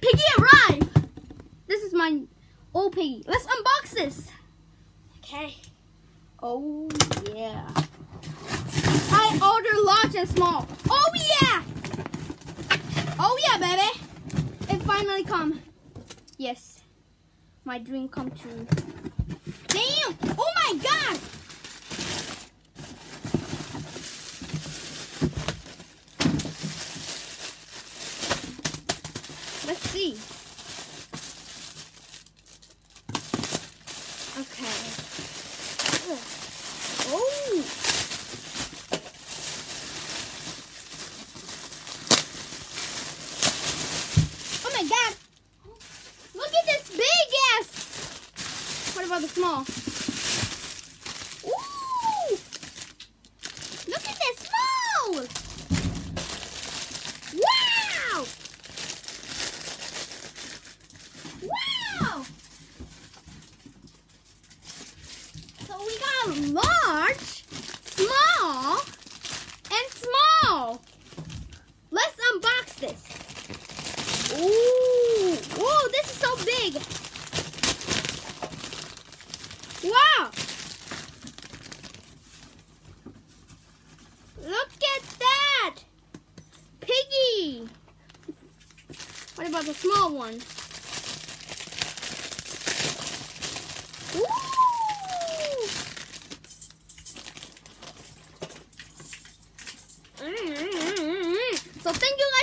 Piggy arrived! This is my old piggy. Let's unbox this. Okay. Oh, yeah. I order large and small. Oh, yeah! Oh, yeah, baby. It finally come. Yes. My dream come true. Damn! Oh, my God! See. Okay. Oh. Oh my god. Look at this big ass. What about the small? Ooh. Look at this small. Wow. Wow! Large, small, and small. Let's unbox this. Ooh! Whoa, this is so big. Wow! Look at that! Piggy! What about the small one? thank you